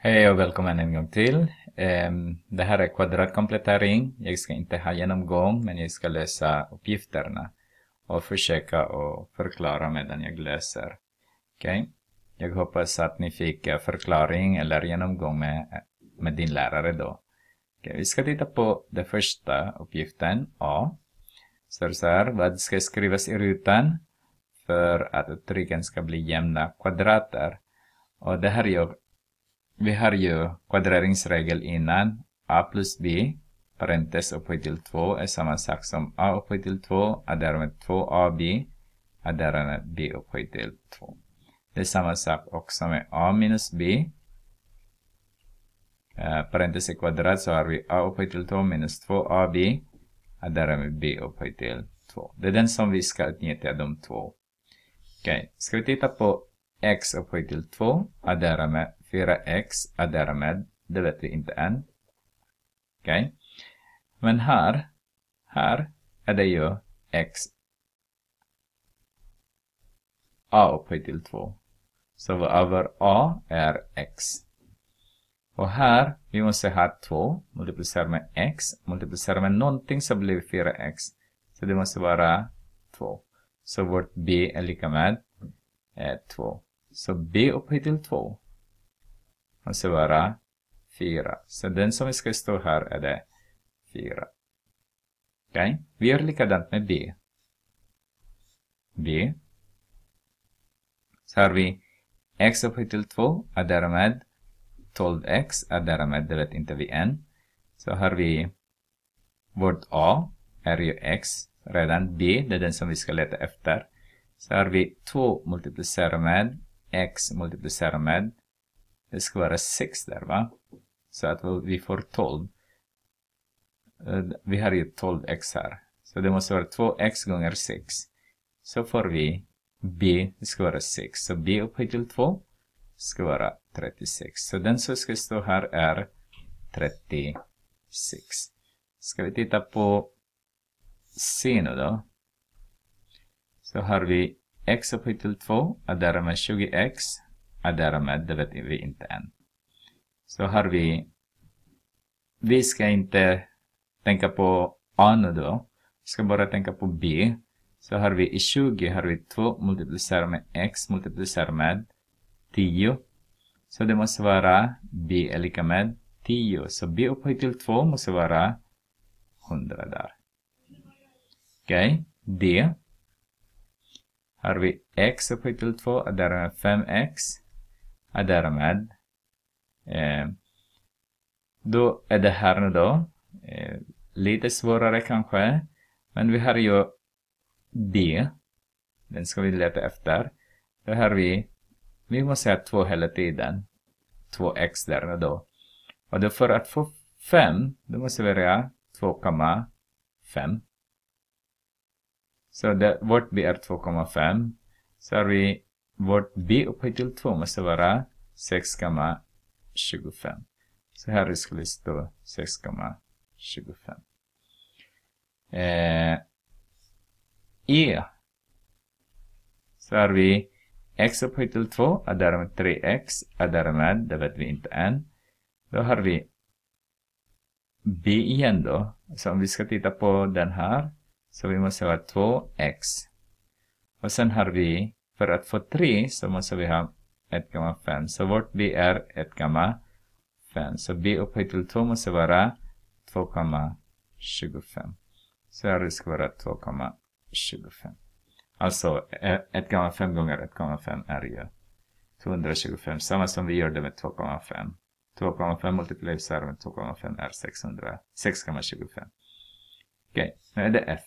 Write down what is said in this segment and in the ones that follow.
Hej och välkommen en gång till. Ehm, det här är kvadratkomplettering. Jag ska inte ha genomgång, men jag ska lösa uppgifterna och försöka att förklara medan jag läser. Okej? Okay? Jag hoppas att ni fick eh, förklaring eller genomgång med, eh, med din lärare då. Okay, vi ska titta på den första uppgiften, A. Så så här, vad ska skrivas i rutan för att uttrycken ska bli jämna kvadrater? Och det här gör vi har ju kvadreringsregel innan. a plus b, parentes upphöjt till 2 är samma sak som a upphöjt till 2, är därmed 2ab, är därmed b upphöjt till 2. Det är samma sak också med a minus b. Uh, parentes i kvadrat så har vi a upphöjt till 2 minus 2ab, är därmed b upphöjt till 2. Det är den som vi ska utnyttja de två. Okej, okay. ska vi titta på x upphöjt till 2, är därmed 4x är därmed, det vet vi inte än. Okej. Okay. Men här, här är det ju x a upphöjt till 2. Så över a är x. Och här, vi måste ha 2 multiplicera med x, multiplicera med någonting så blir det 4x. Så det måste vara 2. Så vårt b är lika med eh, 2. Så b upphöjt till 2 måste vara 4. Så den som ska stå här är det 4. Okej? Okay? Vi gör likadant med B. B. Så har vi x upphöjt till 2 är därmed 12x är därmed, det vet inte vi än. Så har vi vårt A är ju x redan. B, det är den som vi ska leta efter. Så har vi 2 multiplicerat med x multiplicerat med det ska vara 6 där va? Så att vi får 12. Eh, vi har ju 12x här. Så det måste vara 2x gånger 6. Så får vi b, det ska vara 6. Så b upphöjt till 2 ska vara 36. Så den som ska stå här är 36. Ska vi titta på C nu då. Så har vi x upphöjt till 2 är därmed 20x är därmed, det vet vi inte än. Så har vi, vi ska inte tänka på A nu då, vi ska bara tänka på B. Så har vi i 20 har vi 2 multiplicerat med x multiplicerat med 10. Så det måste vara b är lika med 10. Så b upphöjt till 2 måste vara 100 där. Okej, okay. d. Har vi x upphöjt till 2 är därmed 5x är därmed eh, då är det här nu då. Eh, lite svårare kanske men vi har ju D. Den ska vi leta efter. Då har vi vi måste ha två hela tiden. 2x där nu då. Och då för att få 5 då måste vi ha 2,5 så det, vårt b är 2,5 så har vi vårt b upphöjt till 2 måste vara 6,25. Så här skulle det stå 6,25. Eh, e. Så har vi x upphöjt till 2 är därmed 3x är därmed, det vet vi inte än. Då har vi b igen då. Så om vi ska titta på den här så vi måste ha 2x. Och sen har vi för att få 3 så måste vi ha 1,5. Så vårt b är 1,5. Så b upphöjt till 2 måste vara 2,25. Så här ska vara 2,25. Alltså eh, 1,5 gånger 1,5 är ju 225. Samma som vi gjorde med 2,5. 2,5 multiplicerar med 2,5 är 600, 6,25. Okej, okay, nu är det F.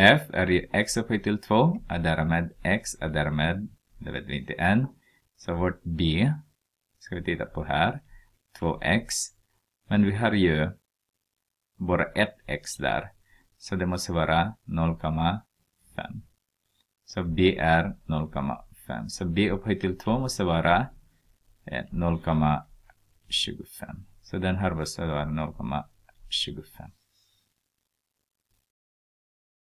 f är ju x upphöjt till 2, är därmed x är därmed, det vet vi inte än. Så vårt b ska vi titta på här, 2x. Men vi har ju bara ett x där. Så det måste vara 0,5. Så b är 0,5. Så b upphöjt till 2 måste vara eh, 0,25. Så den här måste vara 0,25.